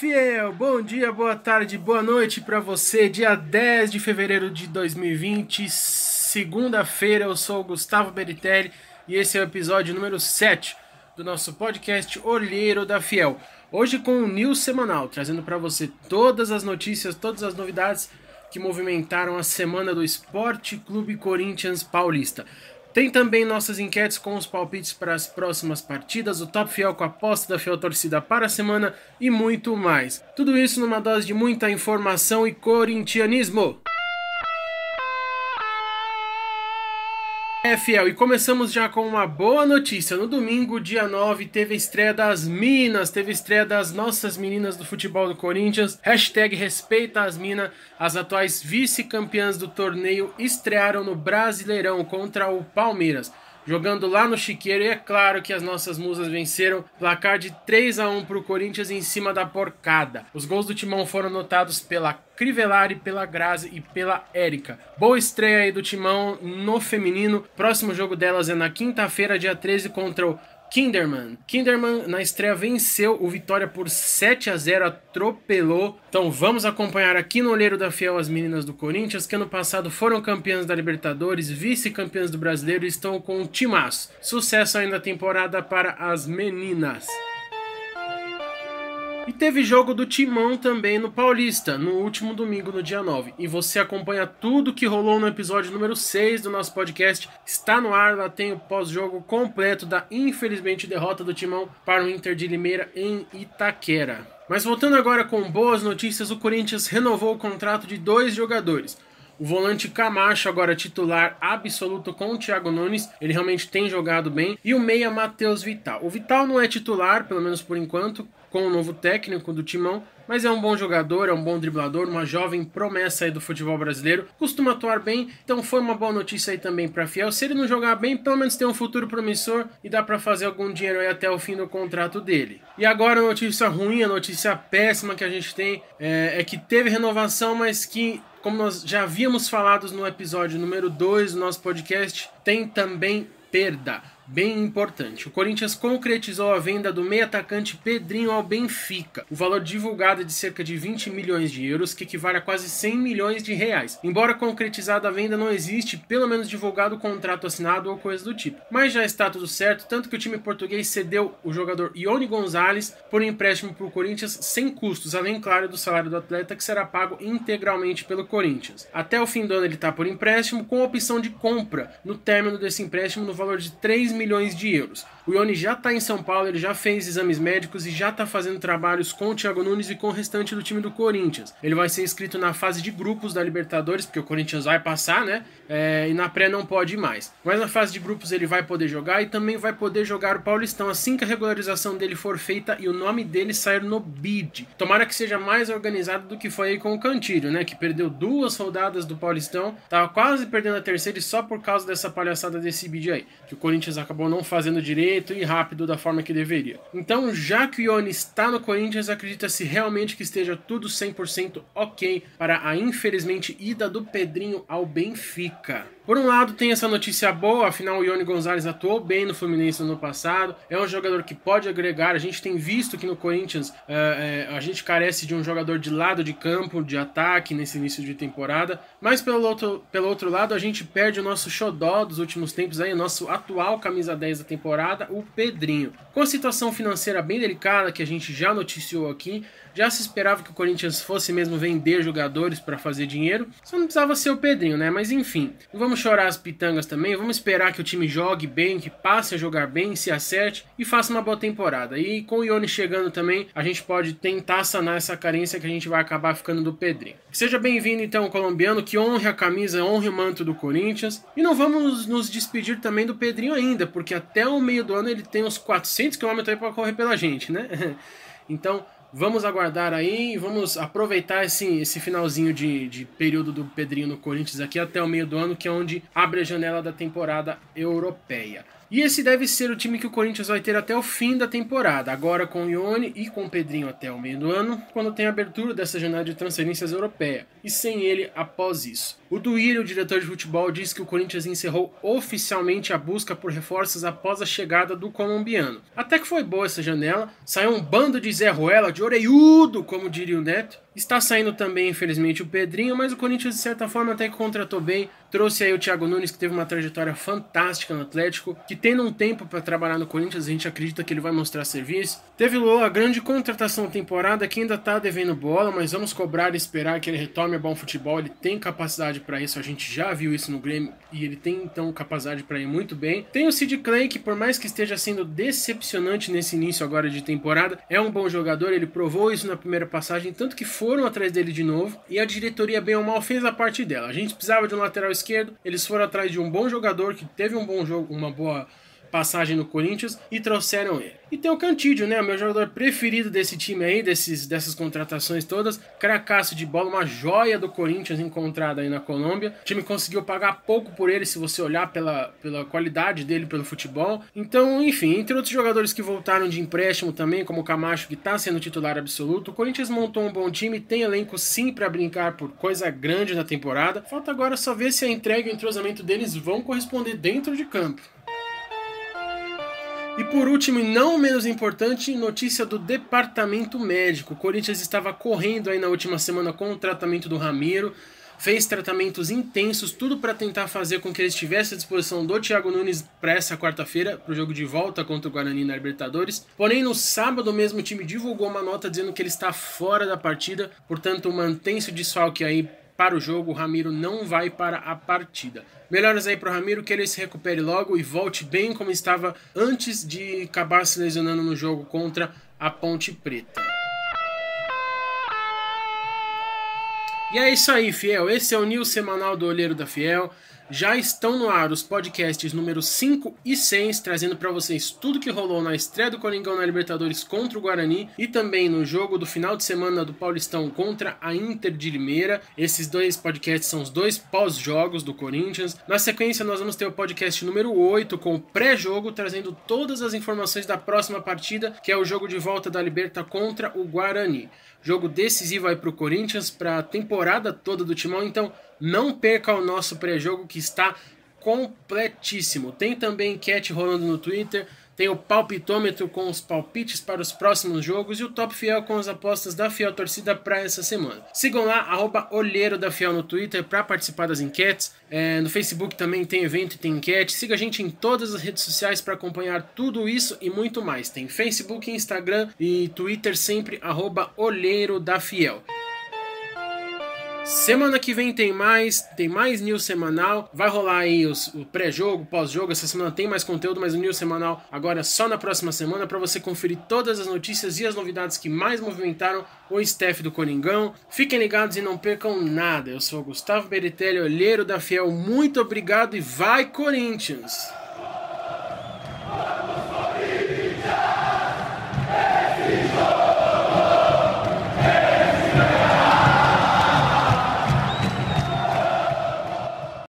fiel! Bom dia, boa tarde, boa noite para você. Dia 10 de fevereiro de 2020, segunda-feira. Eu sou o Gustavo Beritelli e esse é o episódio número 7 do nosso podcast Olheiro da Fiel. Hoje com o News Semanal, trazendo para você todas as notícias, todas as novidades que movimentaram a semana do Esporte Clube Corinthians Paulista. Tem também nossas enquetes com os palpites para as próximas partidas, o Top Fiel com a aposta da Fiel Torcida para a semana e muito mais. Tudo isso numa dose de muita informação e corintianismo. É, fiel, e começamos já com uma boa notícia. No domingo, dia 9, teve a estreia das Minas, teve a estreia das nossas meninas do futebol do Corinthians. Hashtag respeita as Minas. As atuais vice-campeãs do torneio estrearam no Brasileirão contra o Palmeiras jogando lá no Chiqueiro. E é claro que as nossas musas venceram placar de 3 a 1 para o Corinthians em cima da porcada. Os gols do Timão foram notados pela Crivellari, pela Grazi e pela Érica. Boa estreia aí do Timão no feminino. Próximo jogo delas é na quinta-feira, dia 13, contra o Kinderman. Kinderman na estreia venceu o Vitória por 7 a 0, atropelou. Então vamos acompanhar aqui no Olheiro da Fiel as meninas do Corinthians, que ano passado foram campeãs da Libertadores, vice-campeãs do Brasileiro e estão com um timaço. Sucesso ainda na temporada para as meninas. E teve jogo do Timão também no Paulista, no último domingo, no dia 9. E você acompanha tudo que rolou no episódio número 6 do nosso podcast. Está no ar, lá tem o pós-jogo completo da infelizmente derrota do Timão para o Inter de Limeira em Itaquera. Mas voltando agora com boas notícias, o Corinthians renovou o contrato de dois jogadores. O volante Camacho, agora titular absoluto com o Thiago Nunes, ele realmente tem jogado bem. E o meia Matheus Vital. O Vital não é titular, pelo menos por enquanto, com o novo técnico do Timão, mas é um bom jogador, é um bom driblador, uma jovem promessa aí do futebol brasileiro, costuma atuar bem, então foi uma boa notícia aí também para Fiel. Se ele não jogar bem, pelo menos tem um futuro promissor e dá para fazer algum dinheiro aí até o fim do contrato dele. E agora a notícia ruim, a notícia péssima que a gente tem é, é que teve renovação, mas que como nós já havíamos falado no episódio número 2 do nosso podcast, tem também perda bem importante. O Corinthians concretizou a venda do meio atacante Pedrinho ao Benfica. O valor divulgado é de cerca de 20 milhões de euros, que equivale a quase 100 milhões de reais. Embora concretizada a venda, não existe, pelo menos divulgado o contrato assinado ou coisa do tipo. Mas já está tudo certo, tanto que o time português cedeu o jogador Ione Gonzalez por um empréstimo para o Corinthians sem custos, além, claro, do salário do atleta que será pago integralmente pelo Corinthians. Até o fim do ano ele está por empréstimo, com opção de compra no término desse empréstimo no valor de 3 milhões de euros. O Ione já está em São Paulo, ele já fez exames médicos e já está fazendo trabalhos com o Thiago Nunes e com o restante do time do Corinthians. Ele vai ser inscrito na fase de grupos da Libertadores, porque o Corinthians vai passar, né? É, e na pré não pode ir mais. Mas na fase de grupos ele vai poder jogar e também vai poder jogar o Paulistão assim que a regularização dele for feita e o nome dele sair no bid. Tomara que seja mais organizado do que foi aí com o Cantilho, né? Que perdeu duas rodadas do Paulistão, tava quase perdendo a terceira e só por causa dessa palhaçada desse bid aí, que o Corinthians acabou não fazendo direito e rápido da forma que deveria. Então, já que o Ione está no Corinthians, acredita-se realmente que esteja tudo 100% ok para a infelizmente ida do Pedrinho ao Benfica. Por um lado, tem essa notícia boa, afinal o Ione Gonzalez atuou bem no Fluminense no ano passado, é um jogador que pode agregar. A gente tem visto que no Corinthians é, é, a gente carece de um jogador de lado de campo, de ataque nesse início de temporada, mas pelo outro, pelo outro lado, a gente perde o nosso xodó dos últimos tempos, aí, o nosso atual camisa 10 da temporada, o Pedrinho. Com a situação financeira bem delicada que a gente já noticiou aqui, já se esperava que o Corinthians fosse mesmo vender jogadores para fazer dinheiro, só não precisava ser o Pedrinho, né? Mas enfim, vamos chorar as pitangas também, vamos esperar que o time jogue bem, que passe a jogar bem, se acerte e faça uma boa temporada. E com o Ione chegando também, a gente pode tentar sanar essa carência que a gente vai acabar ficando do Pedrinho. Seja bem-vindo então, colombiano, que honre a camisa, honre o manto do Corinthians. E não vamos nos despedir também do Pedrinho ainda, porque até o meio do ano ele tem uns 400 km aí para correr pela gente, né? Então, Vamos aguardar aí, vamos aproveitar esse, esse finalzinho de, de período do Pedrinho no Corinthians aqui até o meio do ano, que é onde abre a janela da temporada europeia. E esse deve ser o time que o Corinthians vai ter até o fim da temporada, agora com o Ione e com o Pedrinho até o meio do ano, quando tem a abertura dessa janela de transferências europeia, e sem ele após isso. O Duílio, o diretor de futebol, disse que o Corinthians encerrou oficialmente a busca por reforços após a chegada do colombiano. Até que foi boa essa janela, saiu um bando de Zé Ruela, de oreiudo, como diria o Neto, Está saindo também, infelizmente, o Pedrinho, mas o Corinthians, de certa forma, até que contratou bem. Trouxe aí o Thiago Nunes, que teve uma trajetória fantástica no Atlético, que tendo um tempo para trabalhar no Corinthians, a gente acredita que ele vai mostrar serviço. Teve Lô, a grande contratação temporada, que ainda está devendo bola, mas vamos cobrar e esperar que ele retome a bom futebol. Ele tem capacidade para isso, a gente já viu isso no Grêmio, e ele tem então capacidade para ir muito bem. Tem o Sid Clay, que por mais que esteja sendo decepcionante nesse início agora de temporada, é um bom jogador, ele provou isso na primeira passagem, tanto que foram atrás dele de novo e a diretoria, bem ou mal, fez a parte dela. A gente precisava de um lateral esquerdo, eles foram atrás de um bom jogador que teve um bom jogo, uma boa passagem no Corinthians e trouxeram ele. E tem o Cantídio, né? O meu jogador preferido desse time aí, desses, dessas contratações todas. Cracaço de bola, uma joia do Corinthians encontrada aí na Colômbia. O time conseguiu pagar pouco por ele, se você olhar pela, pela qualidade dele pelo futebol. Então, enfim, entre outros jogadores que voltaram de empréstimo também, como o Camacho, que está sendo titular absoluto, o Corinthians montou um bom time, tem elenco sim para brincar por coisa grande na temporada. Falta agora só ver se a entrega e o entrosamento deles vão corresponder dentro de campo. E por último, e não menos importante, notícia do departamento médico. O Corinthians estava correndo aí na última semana com o tratamento do Ramiro, fez tratamentos intensos, tudo para tentar fazer com que ele estivesse à disposição do Thiago Nunes para essa quarta-feira, para o jogo de volta contra o Guarani na Libertadores. Porém, no sábado mesmo o time divulgou uma nota dizendo que ele está fora da partida, portanto mantém-se o desfalque aí para o jogo, o Ramiro não vai para a partida. Melhoras aí para o Ramiro, que ele se recupere logo e volte bem como estava antes de acabar se lesionando no jogo contra a Ponte Preta. E é isso aí, Fiel. Esse é o News Semanal do Olheiro da Fiel. Já estão no ar os podcasts número 5 e 6, trazendo para vocês tudo que rolou na estreia do Coringão na Libertadores contra o Guarani e também no jogo do final de semana do Paulistão contra a Inter de Limeira. Esses dois podcasts são os dois pós-jogos do Corinthians. Na sequência, nós vamos ter o podcast número 8 com o pré-jogo, trazendo todas as informações da próxima partida, que é o jogo de volta da Liberta contra o Guarani. Jogo decisivo aí para o Corinthians, para a temporada toda do Timão, então não perca o nosso pré-jogo que está completíssimo. Tem também enquete rolando no Twitter, tem o palpitômetro com os palpites para os próximos jogos e o Top Fiel com as apostas da Fiel Torcida para essa semana. Sigam lá, arroba Olheiro da Fiel no Twitter para participar das enquetes. É, no Facebook também tem evento e tem enquete. Siga a gente em todas as redes sociais para acompanhar tudo isso e muito mais. Tem Facebook, Instagram e Twitter sempre, arroba Olheiro da Fiel. Semana que vem tem mais, tem mais news semanal. Vai rolar aí os, o pré-jogo, pós-jogo. Essa semana tem mais conteúdo, mas o news semanal agora é só na próxima semana para você conferir todas as notícias e as novidades que mais movimentaram o staff do Coringão. Fiquem ligados e não percam nada. Eu sou o Gustavo Beritelli, olheiro da Fiel. Muito obrigado e vai Corinthians!